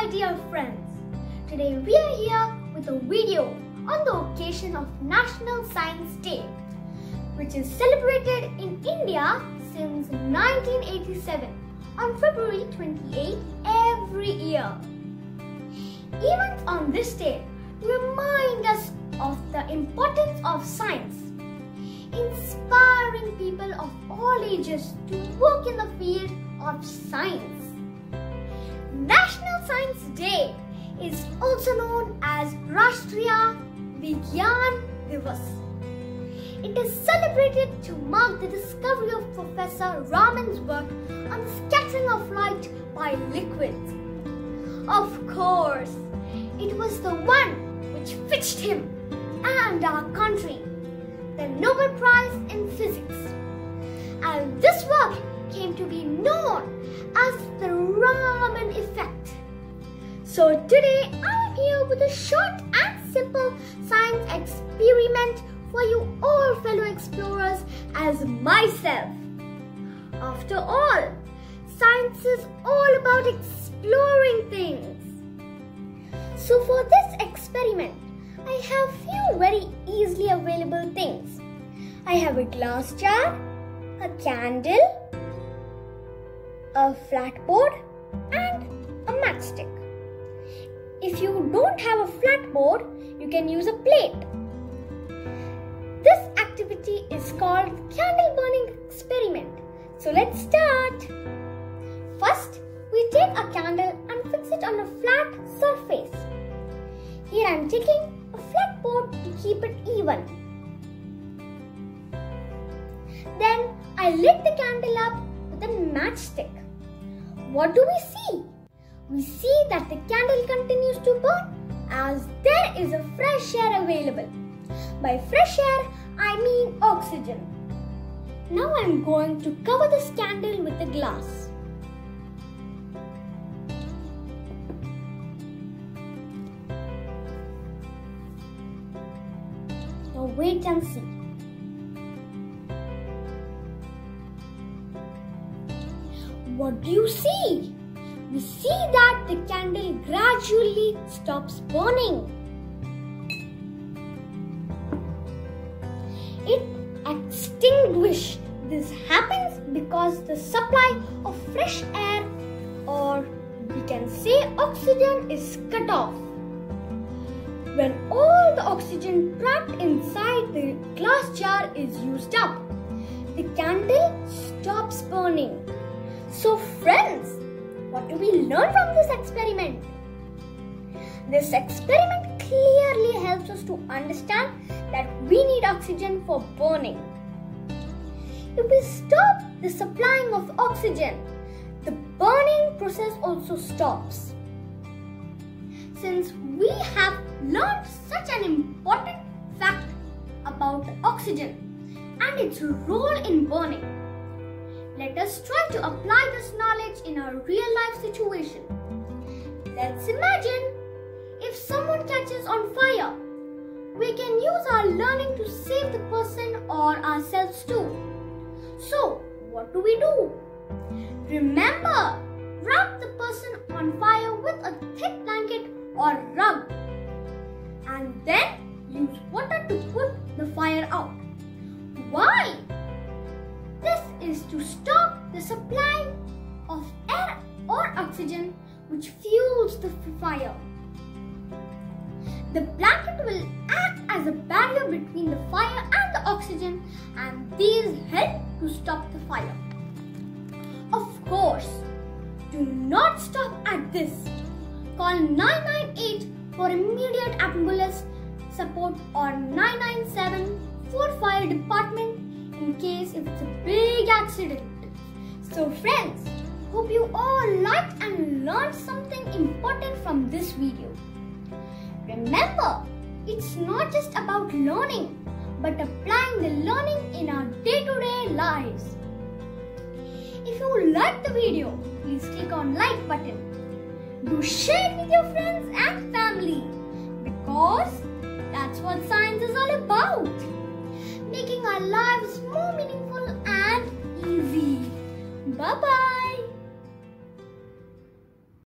my dear friends. Today we are here with a video on the occasion of National Science Day, which is celebrated in India since 1987 on February 28 every year. Events on this day remind us of the importance of science, inspiring people of all ages to work in the field of science. National Science Day is also known as Rashtriya Vigyan Divas. It is celebrated to mark the discovery of Professor Raman's work on the scattering of light by liquids. Of course, it was the one which fetched him and our country the Nobel Prize in Physics. And this work to be known as the Raman effect. So today I am here with a short and simple science experiment for you all fellow explorers as myself. After all, science is all about exploring things. So for this experiment, I have few very easily available things. I have a glass jar, a candle, a flat board and a matchstick. If you don't have a flat board, you can use a plate. This activity is called candle burning experiment. So let's start. First, we take a candle and fix it on a flat surface. Here I am taking a flat board to keep it even. Then I lit the candle up with a matchstick. What do we see? We see that the candle continues to burn as there is a fresh air available. By fresh air, I mean oxygen. Now I am going to cover this candle with a glass. Now wait and see. What do you see? We see that the candle gradually stops burning. It extinguishes. This happens because the supply of fresh air or we can say oxygen is cut off. When all the oxygen trapped inside the glass jar is used up, the candle stops burning. So friends, what do we learn from this experiment? This experiment clearly helps us to understand that we need oxygen for burning. If we stop the supplying of oxygen, the burning process also stops. Since we have learned such an important fact about oxygen and its role in burning, let us try to apply this knowledge in our real life situation. Let's imagine if someone catches on fire, we can use our learning to save the person or ourselves too. So, what do we do? Remember, wrap the person on fire with a thick blanket or rug and then use water to put the fire out. Supply of air or oxygen which fuels the fire. The blanket will act as a barrier between the fire and the oxygen and these help to stop the fire. Of course, do not stop at this. Call 998 for immediate ambulance support or 997 for fire department in case if it's a big accident. So friends, hope you all liked and learned something important from this video. Remember, it's not just about learning, but applying the learning in our day-to-day -day lives. If you liked the video, please click on like button. Do share it with your friends and family because that's what science is all about. Making our lives more meaningful and easy. Bye-bye.